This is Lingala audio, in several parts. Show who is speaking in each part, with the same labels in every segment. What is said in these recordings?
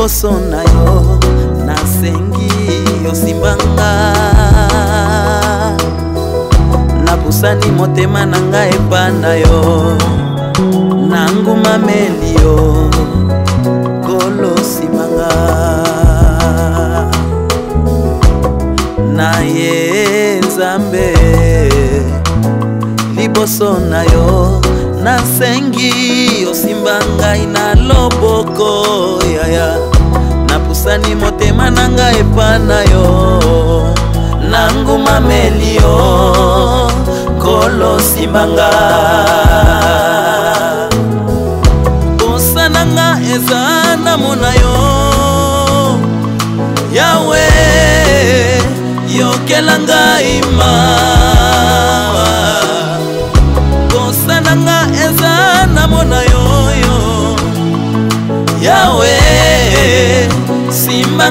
Speaker 1: liboso na yo nasengi yosimbanga napusani motema na ngai epanda yo nangumameli yo kolo simanga na ye nzambe liboso na yo nasengi nanga epa na yo nangumameli yo kolo simbanga posa nanga eza namona yo yawe yokela ngai ma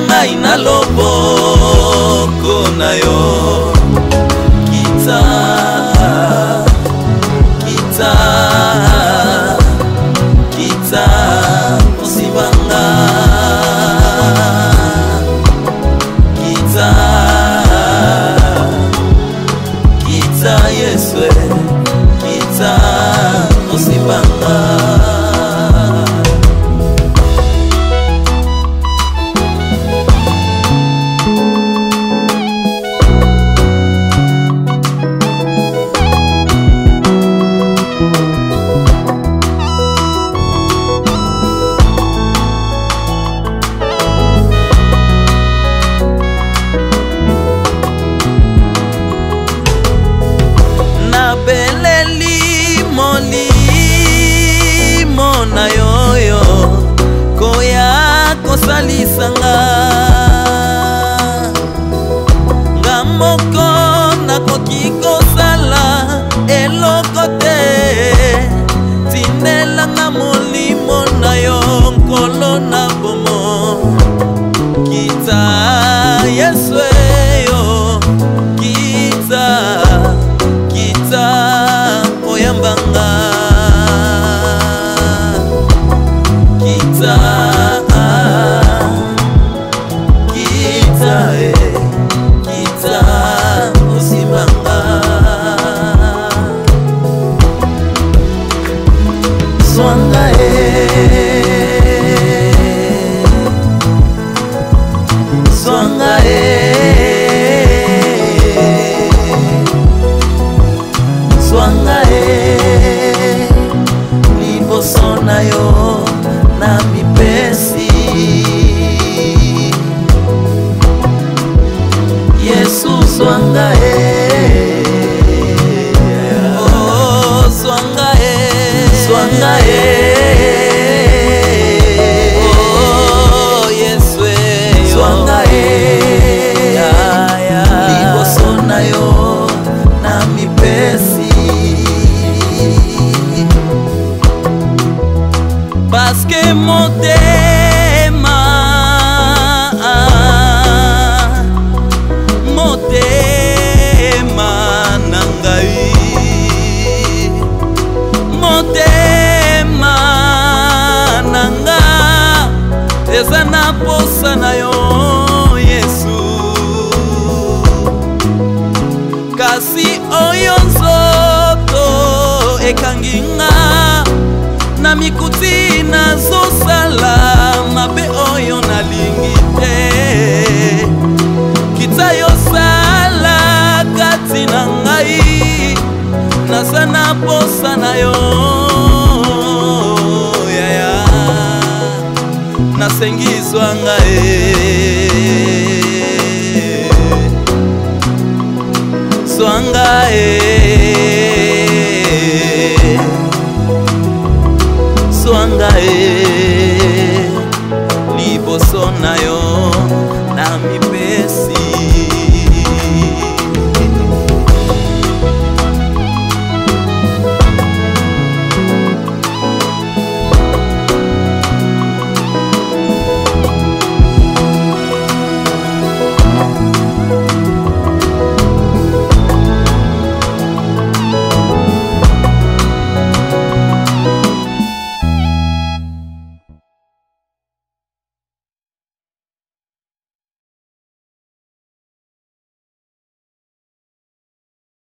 Speaker 1: ngai na loboko na yo Thank you. kozwa ngai zwa ngai zwa ngai liboso na yo na mipesi yesu zwa ngai Swanga, eh. eza na posa na yo yesu kasi oyo nzoto ekangi nga na mikuti nazosala mabe oyo nalingi te kita yosala kati na ngai naza na posa na yo nasengi zwanga e zwanga e zwanga e liboso na yo na mipesi